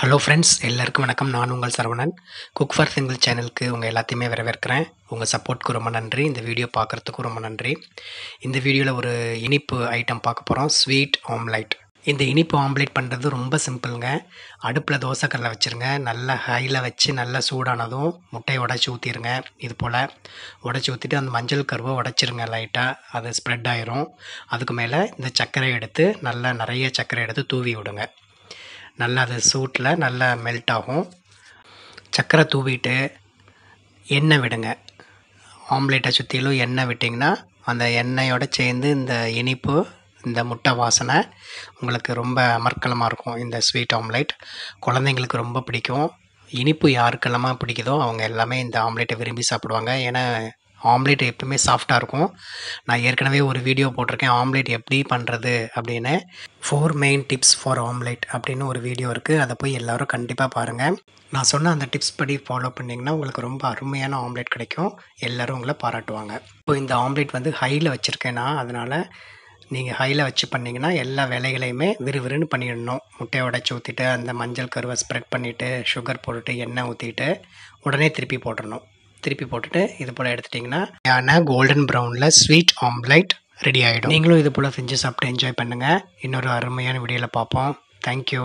Hello friends எல்லாருக்கும் வணக்கம். நான் உங்கள் சரவணன். குக் ஃபார் சிங்கிள் சேனலுக்கு உங்கள் எல்லாத்தையுமே வரவேற்கிறேன். உங்கள் சப்போர்ட்க்கு ரொம்ப நன்றி. இந்த வீடியோ பார்க்குறதுக்கும் ரொம்ப நன்றி. இந்த வீடியோவில் ஒரு இனிப்பு ஐட்டம் பார்க்க போகிறோம் ஸ்வீட் ஆம்லைட் இந்த இனிப்பு ஆம்லேட் பண்ணுறது ரொம்ப சிம்பிளுங்க அடுப்பில் தோசைக்கல்லை வச்சுருங்க. நல்லா ஹையில் வச்சு நல்லா சூடானதும் முட்டையை உடச்சி ஊற்றிடுங்க இது போல் உடச்சி ஊற்றிட்டு அந்த மஞ்சள் கருவை உடச்சிருங்க லைட்டாக அது ஸ்ப்ரெட் ஆயிரும். அதுக்கு மேலே இந்த சர்க்கரை எடுத்து நல்லா நிறைய சர்க்கரை எடுத்து தூவி விடுங்க. நல்லா அது சூட்டில் நல்லா மெல்ட் ஆகும். சர்க்கரை தூவிட்டு எண்ணெய் விடுங்க. ஆம்லேட்டை சுற்றிலும் எண்ணெய் விட்டிங்கன்னா அந்த எண்ணெயோடு சேர்ந்து இந்த இனிப்பு இந்த முட்டை வாசனை உங்களுக்கு ரொம்ப அமர்க்கலமாக இருக்கும். இந்த ஸ்வீட் ஆம்லேட் குழந்தைங்களுக்கு ரொம்ப பிடிக்கும். இனிப்பு யாருக்கெல்லாமா பிடிக்குதோ அவங்க எல்லாமே இந்த ஆம்லேட்டை விரும்பி சாப்பிடுவாங்க. ஏன்னா ஆம்லேட் எப்பவுமே சாஃப்டாக இருக்கும். நான் ஏற்கனவே ஒரு வீடியோ போட்டிருக்கேன் ஆம்லேட் எப்படி பண்ணுறது அப்படின்னு. Four main tips for omelette அப்படின்னு ஒரு வீடியோ இருக்குது அதை போய் எல்லோரும் கண்டிப்பாக பாருங்கள் நான் சொன்ன அந்த டிப்ஸ் படி ஃபாலோ பண்ணிங்கன்னா உங்களுக்கு ரொம்ப அருமையான ஆம்லேட் கிடைக்கும். எல்லோரும் உங்களை பாராட்டுவாங்க. இப்போ இந்த ஆம்லேட் வந்து ஹையில் வச்சுருக்கேன்னா அதனால் நீங்கள் ஹையில் வச்சு பண்ணிங்கன்னா எல்லா வேலைகளையுமே விறுவிறுன்னு பண்ணிடணும். முட்டையை உடச்சி ஊற்றிட்டு அந்த மஞ்சள் கருவை ஸ்ப்ரெட் பண்ணிவிட்டு சுகர் போட்டுட்டு எண்ணெய் ஊற்றிட்டு உடனே திருப்பி போட்டுடணும். திருப்பி போட்டுட்டு இது போல் எடுத்துட்டிங்கன்னா ஏன்னா கோல்டன் ப்ரௌனில் ஸ்வீட் ஆம்லைட் ரெடி ஆகிடும் நீங்களும் இது போல் செஞ்சு சாப்பிட்டு என்ஜாய் பண்ணுங்கள் இன்னொரு அருமையான வீடியோவில் பார்ப்போம். தேங்க்யூ